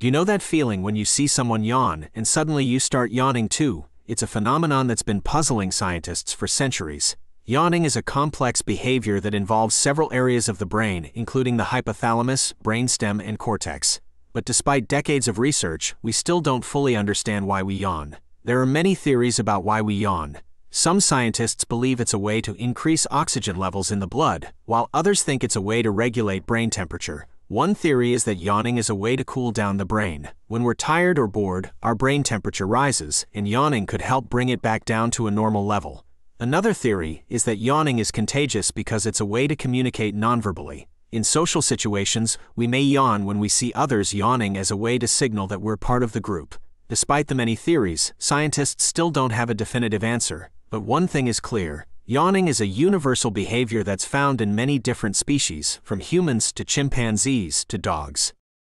Do you know that feeling when you see someone yawn and suddenly you start yawning too? It's a phenomenon that's been puzzling scientists for centuries. Yawning is a complex behavior that involves several areas of the brain, including the hypothalamus, brainstem, and cortex. But despite decades of research, we still don't fully understand why we yawn. There are many theories about why we yawn. Some scientists believe it's a way to increase oxygen levels in the blood, while others think it's a way to regulate brain temperature. One theory is that yawning is a way to cool down the brain. When we're tired or bored, our brain temperature rises, and yawning could help bring it back down to a normal level. Another theory is that yawning is contagious because it's a way to communicate nonverbally. In social situations, we may yawn when we see others yawning as a way to signal that we're part of the group. Despite the many theories, scientists still don't have a definitive answer. But one thing is clear yawning is a universal behavior that's found in many different species, from humans to chimpanzees to dogs.